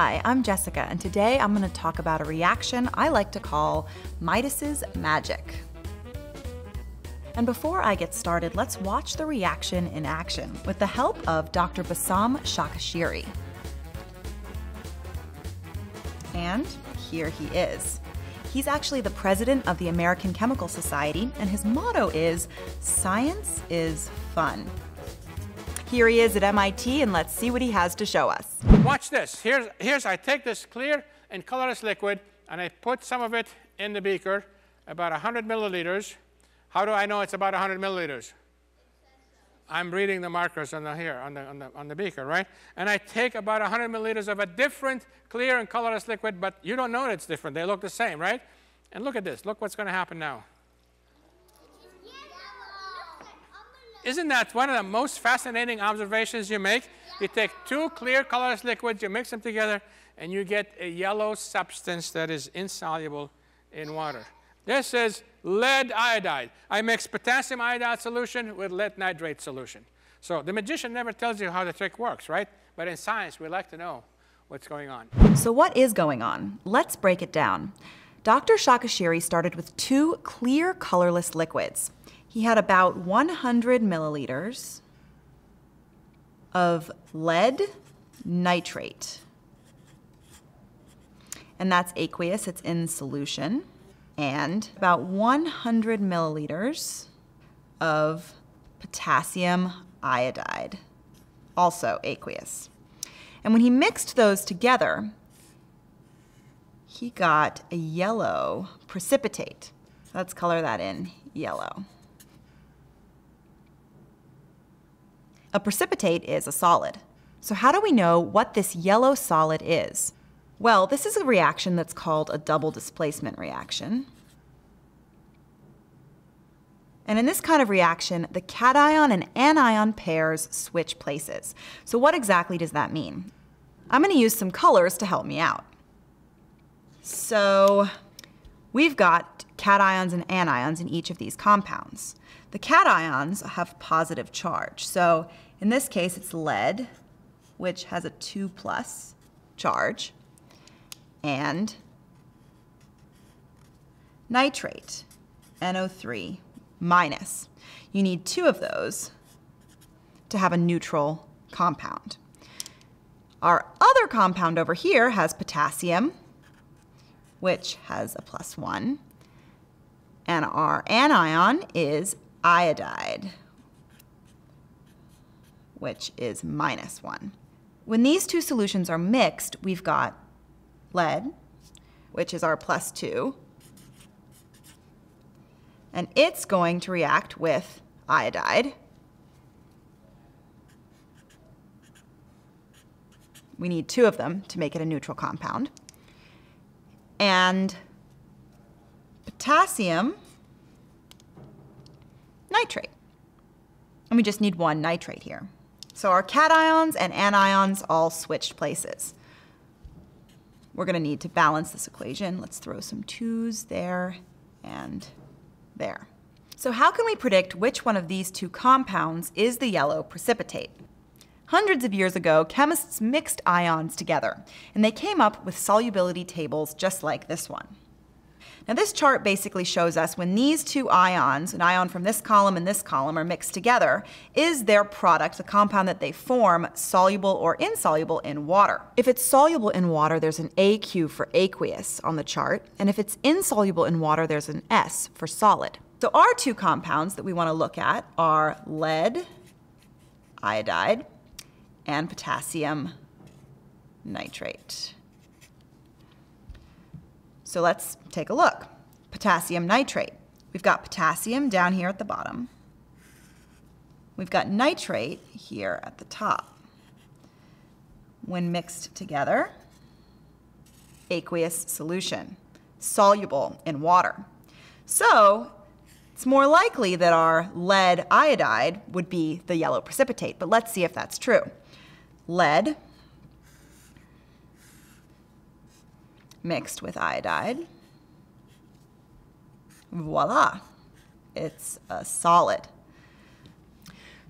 Hi, I'm Jessica, and today I'm going to talk about a reaction I like to call Midas's Magic. And before I get started, let's watch the reaction in action with the help of Dr. Bassam Shakhashiri. And here he is. He's actually the president of the American Chemical Society, and his motto is Science is Fun. Here he is at MIT, and let's see what he has to show us. Watch this. Here's, here's I take this clear and colorless liquid, and I put some of it in the beaker, about 100 milliliters. How do I know it's about 100 milliliters? I'm reading the markers on the here on the, on the on the beaker, right? And I take about 100 milliliters of a different clear and colorless liquid, but you don't know it's different. They look the same, right? And look at this. Look what's going to happen now. Isn't that one of the most fascinating observations you make? You take two clear colorless liquids, you mix them together, and you get a yellow substance that is insoluble in water. This is lead iodide. I mix potassium iodide solution with lead nitrate solution. So the magician never tells you how the trick works, right? But in science, we like to know what's going on. So what is going on? Let's break it down. Dr. Shakhashiri started with two clear colorless liquids. He had about 100 milliliters of lead nitrate. And that's aqueous, it's in solution. And about 100 milliliters of potassium iodide, also aqueous. And when he mixed those together, he got a yellow precipitate. let's color that in yellow. A precipitate is a solid. So how do we know what this yellow solid is? Well, this is a reaction that's called a double displacement reaction. And in this kind of reaction, the cation and anion pairs switch places. So what exactly does that mean? I'm going to use some colors to help me out. So we've got cations and anions in each of these compounds. The cations have positive charge. So in this case, it's lead, which has a 2 plus charge, and nitrate, NO3 minus. You need two of those to have a neutral compound. Our other compound over here has potassium, which has a plus 1, and our anion is iodide, which is minus 1. When these two solutions are mixed, we've got lead, which is our plus 2, and it's going to react with iodide. We need two of them to make it a neutral compound. And potassium nitrate. And we just need one nitrate here. So our cations and anions all switched places. We're going to need to balance this equation. Let's throw some twos there and there. So how can we predict which one of these two compounds is the yellow precipitate? Hundreds of years ago, chemists mixed ions together, and they came up with solubility tables just like this one. Now this chart basically shows us when these two ions, an ion from this column and this column, are mixed together, is their product, the compound that they form, soluble or insoluble in water. If it's soluble in water, there's an AQ for aqueous on the chart, and if it's insoluble in water, there's an S for solid. So our two compounds that we want to look at are lead iodide and potassium nitrate. So let's take a look. Potassium nitrate. We've got potassium down here at the bottom. We've got nitrate here at the top. When mixed together, aqueous solution, soluble in water. So it's more likely that our lead iodide would be the yellow precipitate, but let's see if that's true. Lead mixed with iodide. Voila, it's a solid.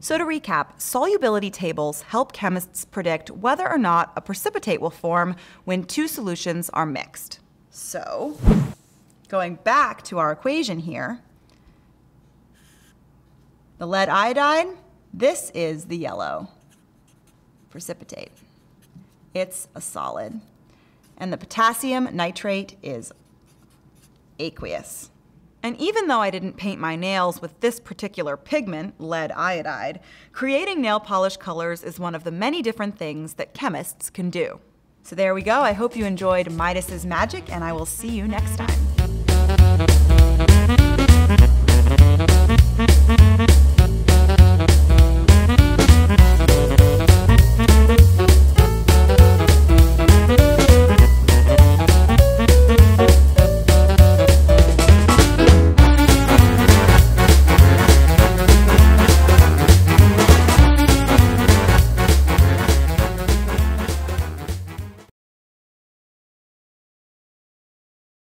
So to recap, solubility tables help chemists predict whether or not a precipitate will form when two solutions are mixed. So, going back to our equation here, the lead iodide, this is the yellow precipitate. It's a solid. And the potassium nitrate is aqueous. And even though I didn't paint my nails with this particular pigment, lead iodide, creating nail polish colors is one of the many different things that chemists can do. So there we go. I hope you enjoyed Midas's magic, and I will see you next time.